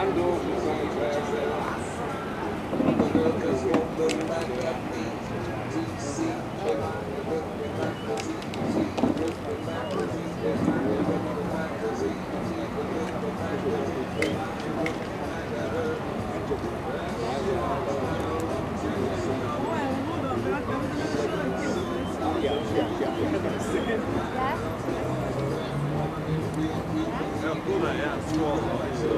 Yeah, yeah, yeah.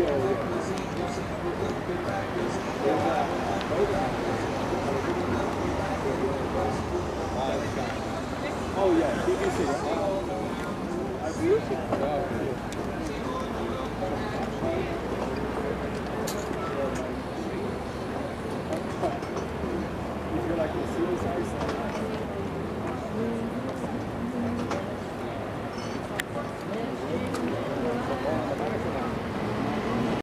Oh yeah, BBC. Oh, no. I